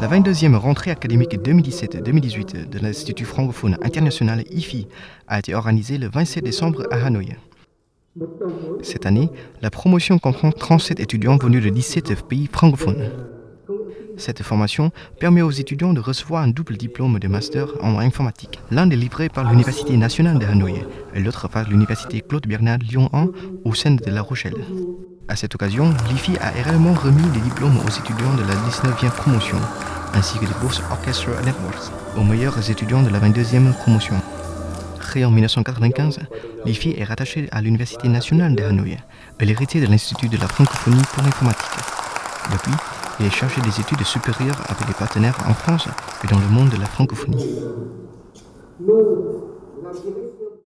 La 22e rentrée académique 2017-2018 de l'Institut francophone international IFI a été organisée le 27 décembre à Hanoï. Cette année, la promotion comprend 37 étudiants venus de 17 pays francophones. Cette formation permet aux étudiants de recevoir un double diplôme de master en informatique. L'un est livré par l'Université nationale de Hanoï et l'autre par l'Université Claude Bernard Lyon 1 au sein de La Rochelle. À cette occasion, l'IFI a également remis des diplômes aux étudiants de la 19e promotion, ainsi que des bourses Orchestra Networks aux meilleurs étudiants de la 22e promotion. Créé en 1995, l'IFI est rattaché à l'Université nationale de Hanoï l'héritier de l'Institut de la francophonie pour l'informatique. Depuis, il est chargé des études supérieures avec des partenaires en France et dans le monde de la francophonie.